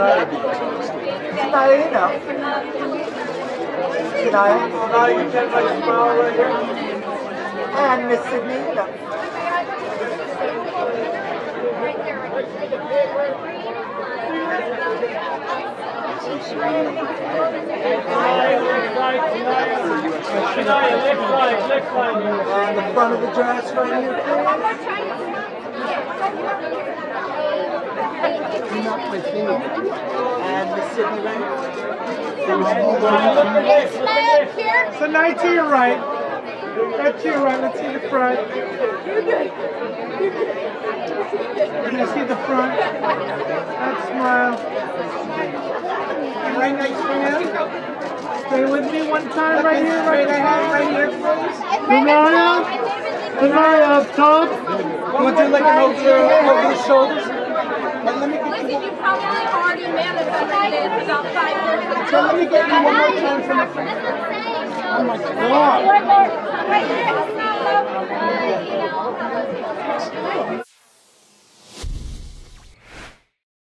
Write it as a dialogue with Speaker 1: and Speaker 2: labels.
Speaker 1: Saniyya, you know.
Speaker 2: You my smile right here.
Speaker 1: And Miss Sidney, you. And the front of the dress right here, please. Not my favorite. And Miss Sidney right
Speaker 3: So now to your right. That's to your right. Let's see the front. We're gonna see the front. That smile. Right next to him. Stay with me one time right here, right ahead, right here, please. Denaya. Denaya up top.
Speaker 1: You want to do like an over the, over the shoulders? So let me
Speaker 4: give you
Speaker 1: get one more time from the front.
Speaker 4: Oh my God. One more.